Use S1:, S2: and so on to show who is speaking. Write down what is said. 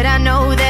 S1: But I know that